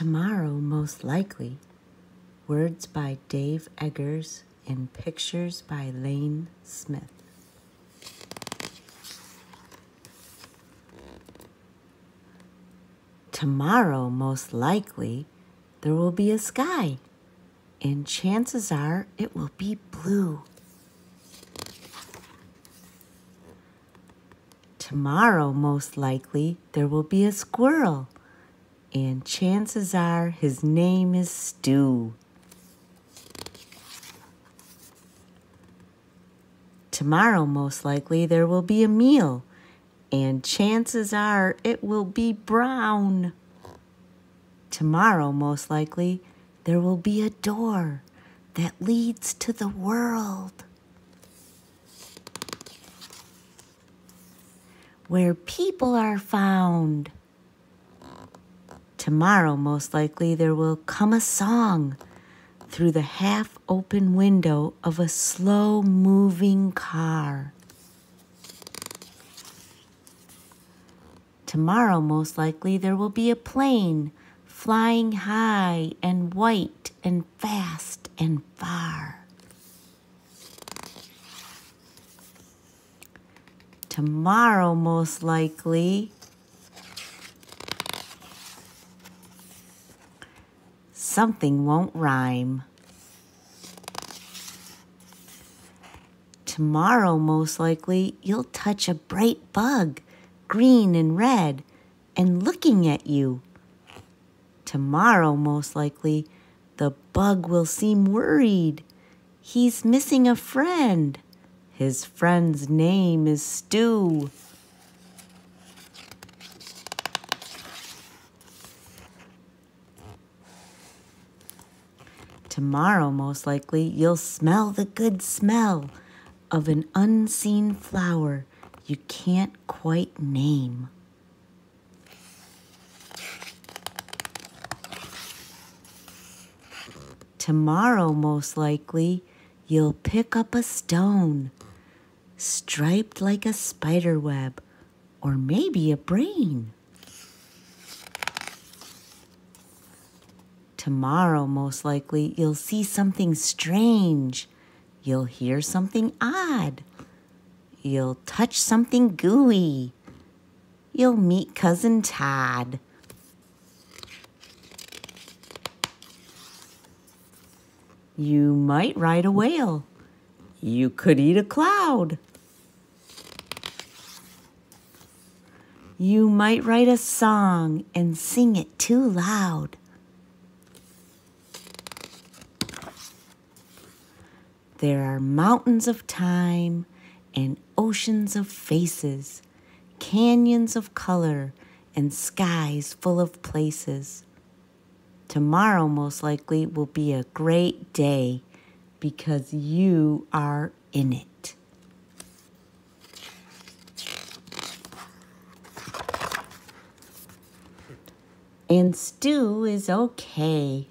Tomorrow, most likely. Words by Dave Eggers and pictures by Lane Smith. Tomorrow, most likely, there will be a sky, and chances are it will be blue. Tomorrow, most likely, there will be a squirrel, and chances are his name is Stu. Tomorrow, most likely, there will be a meal, and chances are it will be brown. Tomorrow, most likely, there will be a door that leads to the world. Where people are found. Tomorrow, most likely, there will come a song through the half open window of a slow moving car. Tomorrow, most likely, there will be a plane flying high and white and fast and far. Tomorrow, most likely, something won't rhyme. Tomorrow, most likely, you'll touch a bright bug green and red, and looking at you. Tomorrow, most likely, the bug will seem worried. He's missing a friend. His friend's name is Stu. Tomorrow, most likely, you'll smell the good smell of an unseen flower you can't quite name. Tomorrow, most likely, you'll pick up a stone striped like a spider web or maybe a brain. Tomorrow, most likely, you'll see something strange. You'll hear something odd. You'll touch something gooey. You'll meet Cousin Todd. You might ride a whale. You could eat a cloud. You might write a song and sing it too loud. There are mountains of time and oceans of faces, canyons of color, and skies full of places. Tomorrow, most likely, will be a great day because you are in it. And Stu is okay.